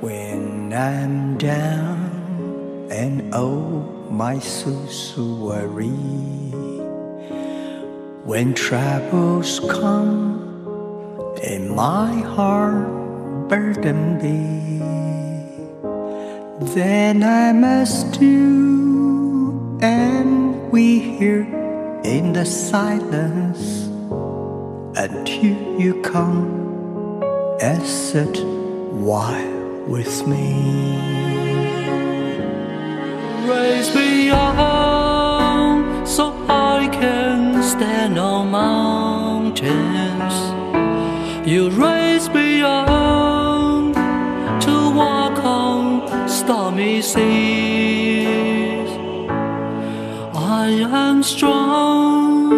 when I'm down and oh my so worry when troubles come and my heart burden be then I must do and we hear in the silence until you come and sit while with me. Raise me up so I can stand on mountains. You raise me up to walk on stormy seas. I am strong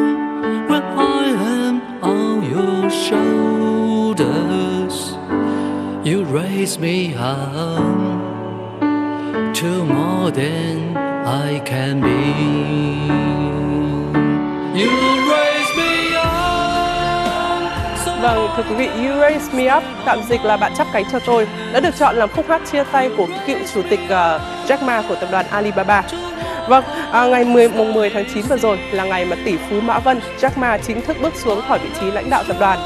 when I am on your shoulders. Raise me up to more than I can be. You raise me up. Vâng, thưa quý vị, You Raise Me Up, tạm dịch là Bạn chắp cánh cho tôi, đã được chọn làm khúc hát chia tay của cựu chủ tịch uh, Jack Ma của tập đoàn Alibaba. Vâng, à, ngày 10, mùng 10 tháng 9 vừa rồi là ngày mà tỷ phú Mã Vân, Jack Ma chính thức bước xuống khỏi vị trí lãnh đạo tập đoàn.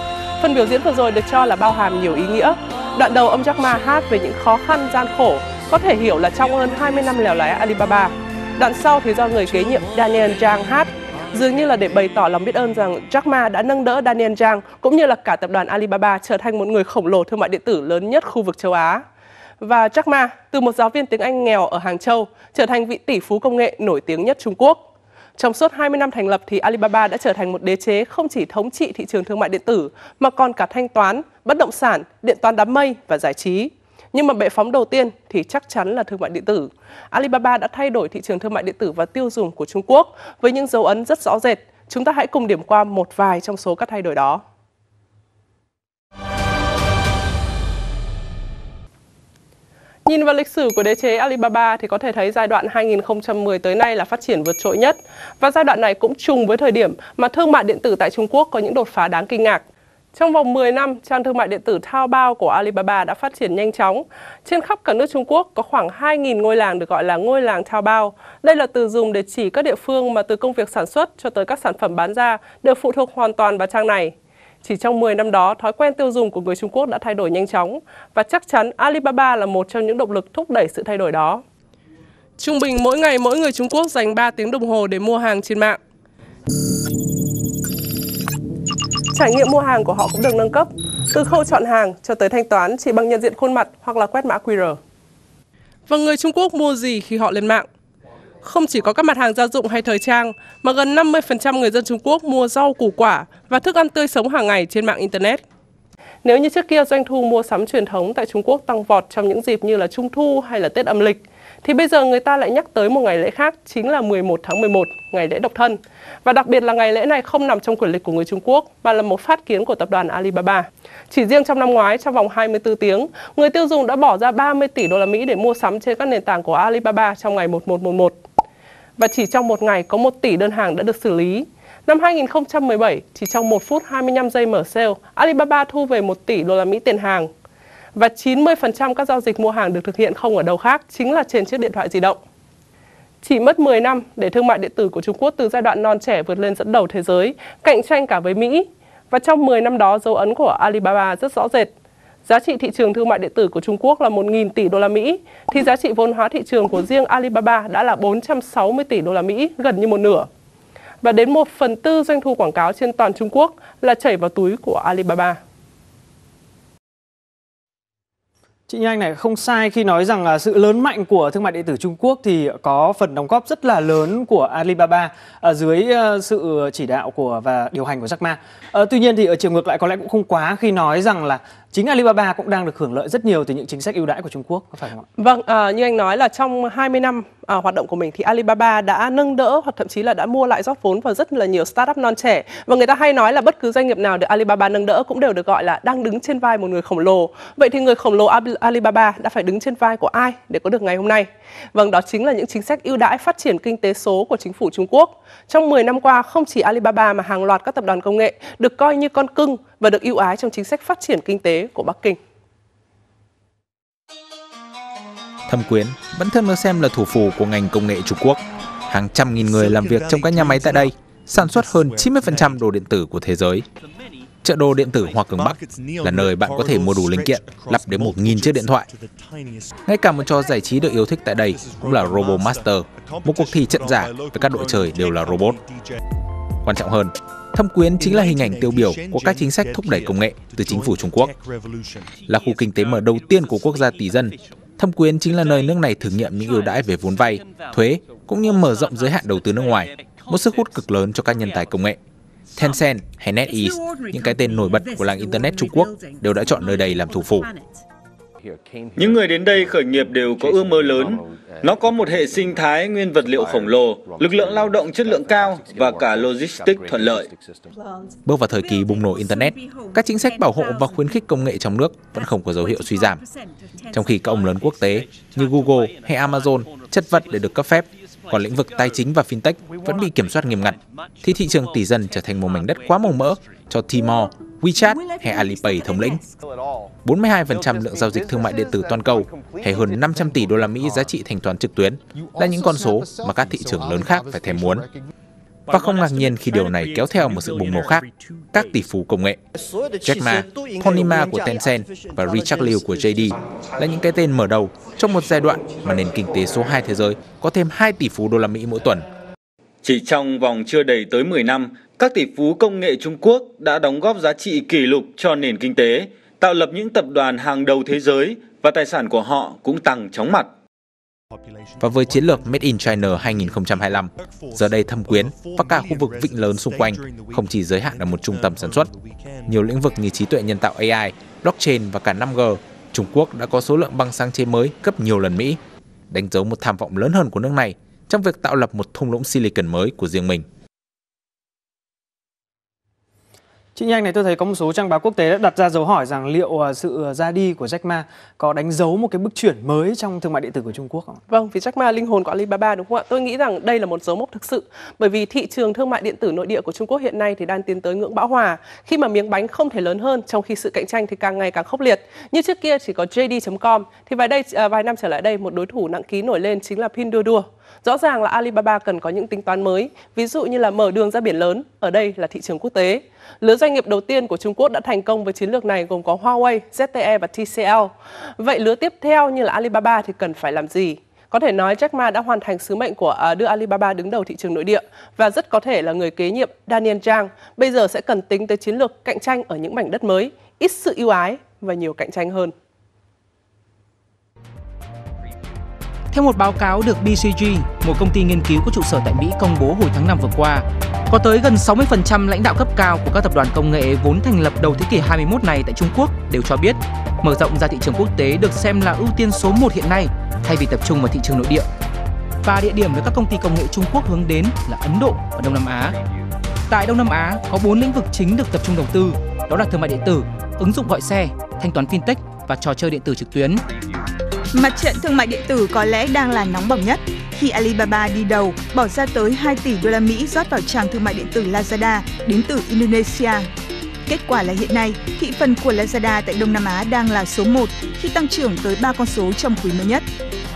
Phần biểu diễn vừa rồi được cho là bao hàm nhiều ý nghĩa. Đoạn đầu ông Jack Ma hát về những khó khăn gian khổ, có thể hiểu là trong hơn 20 năm lèo lái Alibaba. Đoạn sau thì do người kế nhiệm Daniel Zhang hát, dường như là để bày tỏ lòng biết ơn rằng Jack Ma đã nâng đỡ Daniel Zhang cũng như là cả tập đoàn Alibaba trở thành một người khổng lồ thương mại điện tử lớn nhất khu vực châu Á. Và Jack Ma, từ một giáo viên tiếng Anh nghèo ở Hàng Châu, trở thành vị tỷ phú công nghệ nổi tiếng nhất Trung Quốc. Trong suốt 20 năm thành lập thì Alibaba đã trở thành một đế chế không chỉ thống trị thị trường thương mại điện tử mà còn cả thanh toán, bất động sản, điện toán đám mây và giải trí. Nhưng mà bệ phóng đầu tiên thì chắc chắn là thương mại điện tử. Alibaba đã thay đổi thị trường thương mại điện tử và tiêu dùng của Trung Quốc với những dấu ấn rất rõ rệt. Chúng ta hãy cùng điểm qua một vài trong số các thay đổi đó. Nhìn vào lịch sử của đế chế Alibaba thì có thể thấy giai đoạn 2010 tới nay là phát triển vượt trội nhất. Và giai đoạn này cũng trùng với thời điểm mà thương mại điện tử tại Trung Quốc có những đột phá đáng kinh ngạc. Trong vòng 10 năm, trang thương mại điện tử Taobao của Alibaba đã phát triển nhanh chóng. Trên khắp cả nước Trung Quốc có khoảng 2.000 ngôi làng được gọi là ngôi làng Taobao. Đây là từ dùng để chỉ các địa phương mà từ công việc sản xuất cho tới các sản phẩm bán ra đều phụ thuộc hoàn toàn vào trang này. Chỉ trong 10 năm đó, thói quen tiêu dùng của người Trung Quốc đã thay đổi nhanh chóng và chắc chắn Alibaba là một trong những động lực thúc đẩy sự thay đổi đó. Trung bình mỗi ngày mỗi người Trung Quốc dành 3 tiếng đồng hồ để mua hàng trên mạng. Trải nghiệm mua hàng của họ cũng được nâng cấp, từ khâu chọn hàng cho tới thanh toán chỉ bằng nhận diện khuôn mặt hoặc là quét mã QR. Và người Trung Quốc mua gì khi họ lên mạng? Không chỉ có các mặt hàng gia dụng hay thời trang, mà gần 50% người dân Trung Quốc mua rau củ quả và thức ăn tươi sống hàng ngày trên mạng Internet. Nếu như trước kia doanh thu mua sắm truyền thống tại Trung Quốc tăng vọt trong những dịp như là Trung thu hay là Tết âm lịch, thì bây giờ người ta lại nhắc tới một ngày lễ khác chính là 11 tháng 11, ngày lễ độc thân. Và đặc biệt là ngày lễ này không nằm trong quyển lịch của người Trung Quốc mà là một phát kiến của tập đoàn Alibaba. Chỉ riêng trong năm ngoái trong vòng 24 tiếng, người tiêu dùng đã bỏ ra 30 tỷ đô la Mỹ để mua sắm trên các nền tảng của Alibaba trong ngày 1111. Và chỉ trong một ngày có 1 tỷ đơn hàng đã được xử lý. Năm 2017, chỉ trong 1 phút 25 giây mở sale, Alibaba thu về 1 tỷ đô la Mỹ tiền hàng. Và 90% các giao dịch mua hàng được thực hiện không ở đâu khác, chính là trên chiếc điện thoại di động. Chỉ mất 10 năm để thương mại điện tử của Trung Quốc từ giai đoạn non trẻ vượt lên dẫn đầu thế giới, cạnh tranh cả với Mỹ. Và trong 10 năm đó, dấu ấn của Alibaba rất rõ rệt. Giá trị thị trường thương mại điện tử của Trung Quốc là 1.000 tỷ đô la Mỹ, thì giá trị vốn hóa thị trường của riêng Alibaba đã là 460 tỷ đô la Mỹ, gần như một nửa. Và đến 1 phần tư doanh thu quảng cáo trên toàn Trung Quốc là chảy vào túi của Alibaba. Chị Như Anh này không sai khi nói rằng là sự lớn mạnh của thương mại điện tử Trung Quốc thì có phần đóng góp rất là lớn của Alibaba ở dưới à, sự chỉ đạo của và điều hành của Jack Ma. À, tuy nhiên thì ở chiều ngược lại có lẽ cũng không quá khi nói rằng là chính Alibaba cũng đang được hưởng lợi rất nhiều từ những chính sách ưu đãi của Trung Quốc, có phải không ạ? Vâng, à, như anh nói là trong 20 năm à, hoạt động của mình thì Alibaba đã nâng đỡ hoặc thậm chí là đã mua lại rót vốn vào rất là nhiều startup non trẻ và người ta hay nói là bất cứ doanh nghiệp nào được Alibaba nâng đỡ cũng đều được gọi là đang đứng trên vai một người khổng lồ. Vậy thì người khổng lồ Alibaba đã phải đứng trên vai của ai để có được ngày hôm nay? Vâng, đó chính là những chính sách ưu đãi phát triển kinh tế số của chính phủ Trung Quốc. Trong 10 năm qua, không chỉ Alibaba mà hàng loạt các tập đoàn công nghệ được coi như con cưng và được ưu ái trong chính sách phát triển kinh tế của Bắc Kinh. Thâm Quyến vẫn thường được xem là thủ phủ của ngành công nghệ Trung Quốc. Hàng trăm nghìn người làm việc trong các nhà máy tại đây, sản xuất hơn 90% đồ điện tử của thế giới. Chợ đồ điện tử Hoa Cường Bắc là nơi bạn có thể mua đủ linh kiện, lắp đến 1.000 chiếc điện thoại. Ngay cả một trò giải trí được yêu thích tại đây cũng là Robo Master, một cuộc thi trận giả với các đội trời đều là robot. Quan trọng hơn, Thâm Quyến chính là hình ảnh tiêu biểu của các chính sách thúc đẩy công nghệ từ chính phủ Trung Quốc. Là khu kinh tế mở đầu tiên của quốc gia tỷ dân, Thâm Quyến chính là nơi nước này thử nghiệm những ưu đãi về vốn vay, thuế cũng như mở rộng giới hạn đầu tư nước ngoài, một sức hút cực lớn cho các nhân tài công nghệ. Tencent hay NetEase, những cái tên nổi bật của làng Internet Trung Quốc đều đã chọn nơi đây làm thủ phủ. Những người đến đây khởi nghiệp đều có ước mơ lớn. Nó có một hệ sinh thái nguyên vật liệu khổng lồ, lực lượng lao động chất lượng cao và cả logistics thuận lợi. Bước vào thời kỳ bùng nổ Internet, các chính sách bảo hộ và khuyến khích công nghệ trong nước vẫn không có dấu hiệu suy giảm. Trong khi các ông lớn quốc tế như Google hay Amazon chất vật để được cấp phép, còn lĩnh vực tài chính và fintech vẫn bị kiểm soát nghiêm ngặt, thì thị trường tỷ dân trở thành một mảnh đất quá màu mỡ cho Tmall, WeChat hay Alipay thống lĩnh. 42% lượng giao dịch thương mại điện tử toàn cầu hay hơn 500 tỷ đô la Mỹ giá trị thanh toán trực tuyến là những con số mà các thị trường lớn khác phải thèm muốn. Và không ngạc nhiên khi điều này kéo theo một sự bùng nổ khác, các tỷ phú công nghệ. Jack Ma, Tony Ma của Tencent và Richard Liu của JD là những cái tên mở đầu trong một giai đoạn mà nền kinh tế số 2 thế giới có thêm 2 tỷ phú đô la Mỹ mỗi tuần. Chỉ trong vòng chưa đầy tới 10 năm, các tỷ phú công nghệ Trung Quốc đã đóng góp giá trị kỷ lục cho nền kinh tế, tạo lập những tập đoàn hàng đầu thế giới và tài sản của họ cũng tăng chóng mặt. Và với chiến lược Made in China 2025, giờ đây thâm quyến và cả khu vực vịnh lớn xung quanh không chỉ giới hạn ở một trung tâm sản xuất. Nhiều lĩnh vực như trí tuệ nhân tạo AI, blockchain và cả 5G, Trung Quốc đã có số lượng băng sáng chế mới gấp nhiều lần Mỹ, đánh dấu một tham vọng lớn hơn của nước này trong việc tạo lập một thung lũng silicon mới của riêng mình. Chị Nhanh này tôi thấy có một số trang báo quốc tế đã đặt ra dấu hỏi rằng liệu à, sự à, ra đi của Jack Ma có đánh dấu một cái bước chuyển mới trong thương mại điện tử của Trung Quốc không? Vâng, vì Jack Ma linh hồn của Alibaba đúng không ạ? Tôi nghĩ rằng đây là một dấu mốc thực sự bởi vì thị trường thương mại điện tử nội địa của Trung Quốc hiện nay thì đang tiến tới ngưỡng bão hòa khi mà miếng bánh không thể lớn hơn trong khi sự cạnh tranh thì càng ngày càng khốc liệt. Như trước kia chỉ có JD.com thì vài đây à, vài năm trở lại đây một đối thủ nặng ký nổi lên chính là Pinduoduo. Rõ ràng là Alibaba cần có những tính toán mới, ví dụ như là mở đường ra biển lớn, ở đây là thị trường quốc tế. Lứa doanh nghiệp đầu tiên của Trung Quốc đã thành công với chiến lược này gồm có Huawei, ZTE và TCL. Vậy lứa tiếp theo như là Alibaba thì cần phải làm gì? Có thể nói Jack Ma đã hoàn thành sứ mệnh của à, đưa Alibaba đứng đầu thị trường nội địa và rất có thể là người kế nhiệm Daniel Zhang bây giờ sẽ cần tính tới chiến lược cạnh tranh ở những mảnh đất mới, ít sự ưu ái và nhiều cạnh tranh hơn. Theo một báo cáo được BCG, một công ty nghiên cứu có trụ sở tại Mỹ công bố hồi tháng 5 vừa qua, có tới gần 60% lãnh đạo cấp cao của các tập đoàn công nghệ vốn thành lập đầu thế kỷ 21 này tại Trung Quốc đều cho biết mở rộng ra thị trường quốc tế được xem là ưu tiên số 1 hiện nay thay vì tập trung vào thị trường nội địa. Và địa điểm được các công ty công nghệ Trung Quốc hướng đến là Ấn Độ và Đông Nam Á. Tại Đông Nam Á có 4 lĩnh vực chính được tập trung đầu tư, đó là thương mại điện tử, ứng dụng gọi xe, thanh toán fintech và trò chơi điện tử trực tuyến. Mặt trận thương mại điện tử có lẽ đang là nóng bỏng nhất khi Alibaba đi đầu bỏ ra tới 2 tỷ đô la Mỹ rót vào trang thương mại điện tử Lazada đến từ Indonesia. Kết quả là hiện nay, thị phần của Lazada tại Đông Nam Á đang là số 1 khi tăng trưởng tới 3 con số trong quý mới nhất.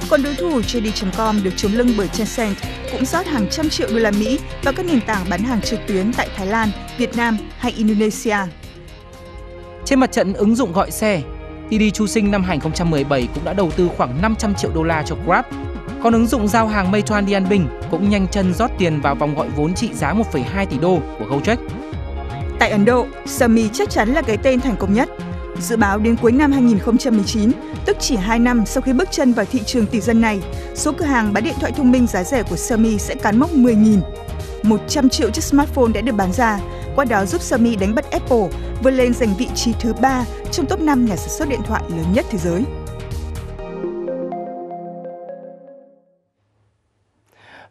Còn đối thủ JD.com được chống lưng bởi Tencent cũng rót hàng trăm triệu đô la Mỹ vào các nền tảng bán hàng trực tuyến tại Thái Lan, Việt Nam hay Indonesia. Trên mặt trận ứng dụng gọi xe, Didi Chu Sinh năm 2017 cũng đã đầu tư khoảng 500 triệu đô la cho Grab. Còn ứng dụng giao hàng Meituan Dianping cũng nhanh chân rót tiền vào vòng gọi vốn trị giá 1,2 tỷ đô của Gojek. Tại Ấn Độ, Xiaomi chắc chắn là cái tên thành công nhất. Dự báo đến cuối năm 2019, tức chỉ 2 năm sau khi bước chân vào thị trường tỷ dân này, số cửa hàng bán điện thoại thông minh giá rẻ của Xiaomi sẽ cán mốc 10.000. 100 triệu chiếc smartphone đã được bán ra, qua đó giúp Xiaomi đánh bật Apple vươn lên giành vị trí thứ 3 trong top 5 nhà sản xuất điện thoại lớn nhất thế giới.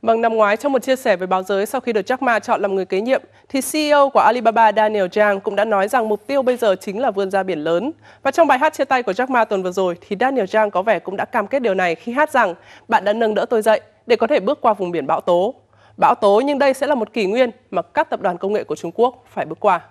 Vâng, năm ngoái trong một chia sẻ với báo giới sau khi được Jack Ma chọn làm người kế nhiệm, thì CEO của Alibaba Daniel Zhang cũng đã nói rằng mục tiêu bây giờ chính là vươn ra biển lớn. Và trong bài hát chia tay của Jack Ma tuần vừa rồi thì Daniel Zhang có vẻ cũng đã cam kết điều này khi hát rằng bạn đã nâng đỡ tôi dậy để có thể bước qua vùng biển bão tố. Bão tố nhưng đây sẽ là một kỷ nguyên mà các tập đoàn công nghệ của Trung Quốc phải bước qua.